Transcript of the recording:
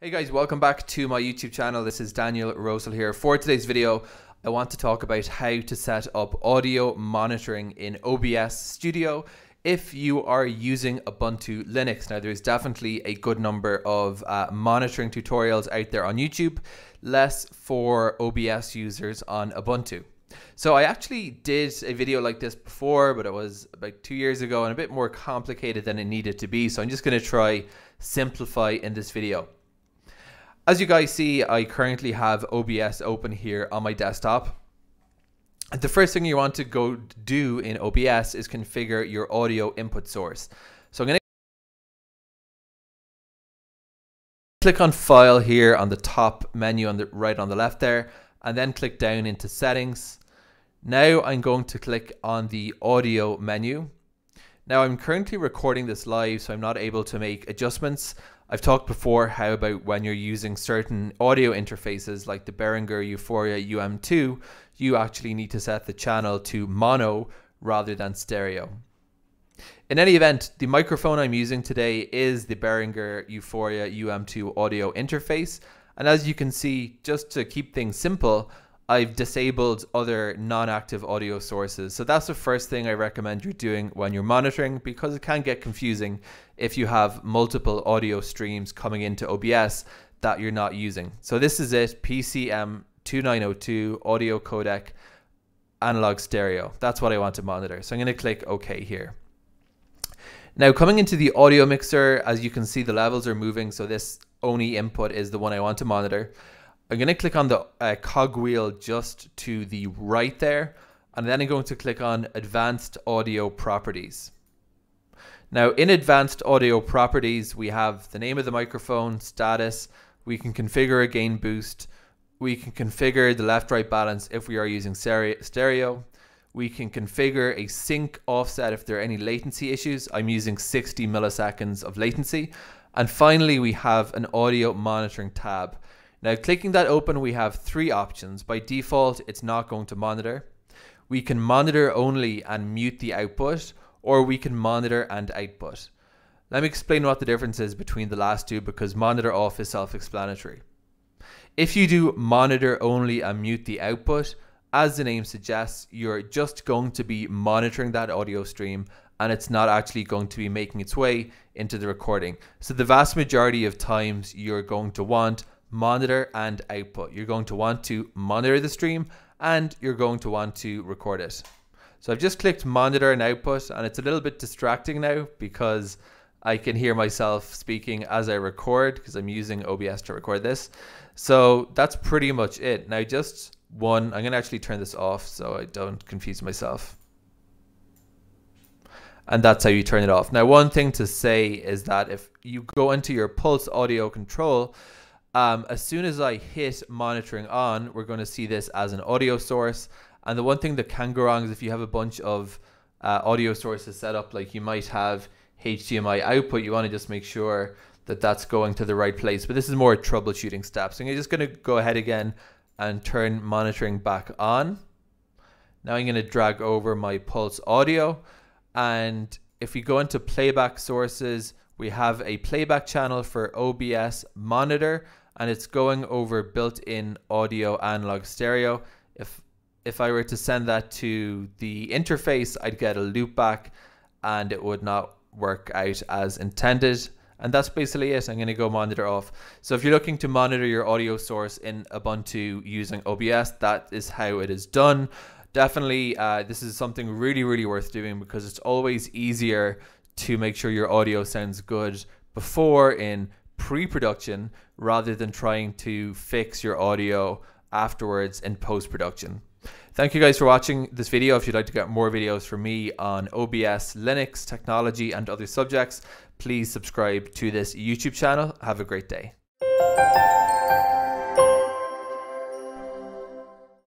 Hey guys, welcome back to my YouTube channel. This is Daniel Rosehill here. For today's video, I want to talk about how to set up audio monitoring in OBS Studio if you are using Ubuntu Linux. Now, there's definitely a good number of uh, monitoring tutorials out there on YouTube, less for OBS users on Ubuntu. So I actually did a video like this before, but it was about two years ago and a bit more complicated than it needed to be. So I'm just going to try simplify in this video. As you guys see, I currently have OBS open here on my desktop. The first thing you want to go do in OBS is configure your audio input source. So I'm going to click on file here on the top menu on the right on the left there and then click down into settings. Now I'm going to click on the audio menu. Now I'm currently recording this live so I'm not able to make adjustments. I've talked before how about when you're using certain audio interfaces like the Behringer U-Phoria UM2, you actually need to set the channel to mono rather than stereo. In any event, the microphone I'm using today is the Behringer U-Phoria UM2 audio interface. And as you can see, just to keep things simple, I've disabled other non-active audio sources. So that's the first thing I recommend you're doing when you're monitoring because it can get confusing if you have multiple audio streams coming into OBS that you're not using. So this is it, PCM 2902 audio codec analog stereo. That's what I want to monitor. So I'm going to click OK here. Now coming into the audio mixer, as you can see, the levels are moving. So this only input is the one I want to monitor. I'm going to click on the uh, cogwheel just to the right there, and then I'm going to click on Advanced Audio Properties. Now, in Advanced Audio Properties, we have the name of the microphone, status, we can configure a gain boost, we can configure the left-right balance if we are using stereo, we can configure a sync offset if there are any latency issues. I'm using 60 milliseconds of latency. And finally, we have an audio monitoring tab. Now clicking that open, we have three options. By default, it's not going to monitor. We can monitor only and mute the output, or we can monitor and output. Let me explain what the difference is between the last two because monitor off is self-explanatory. If you do monitor only and mute the output, as the name suggests, you're just going to be monitoring that audio stream and it's not actually going to be making its way into the recording. So the vast majority of times you're going to want monitor and output. You're going to want to monitor the stream and you're going to want to record it. So I've just clicked monitor and output and it's a little bit distracting now because I can hear myself speaking as I record because I'm using OBS to record this. So that's pretty much it. Now just one, I'm going to actually turn this off so I don't confuse myself. And that's how you turn it off. Now one thing to say is that if you go into your Pulse audio control, um, as soon as I hit monitoring on, we're going to see this as an audio source. And the one thing that can go wrong is if you have a bunch of uh, audio sources set up, like you might have HDMI output, you want to just make sure that that's going to the right place. But this is more a troubleshooting step. So I'm just going to go ahead again and turn monitoring back on. Now I'm going to drag over my Pulse audio. And if we go into playback sources, we have a playback channel for OBS monitor and it's going over built-in audio analog stereo. If if I were to send that to the interface, I'd get a loopback and it would not work out as intended. And that's basically it. I'm going to go monitor off. So if you're looking to monitor your audio source in Ubuntu using OBS, that is how it is done. Definitely, uh, this is something really, really worth doing because it's always easier to make sure your audio sounds good before in pre-production rather than trying to fix your audio afterwards in post-production. Thank you guys for watching this video. If you'd like to get more videos from me on OBS, Linux, technology, and other subjects, please subscribe to this YouTube channel. Have a great day.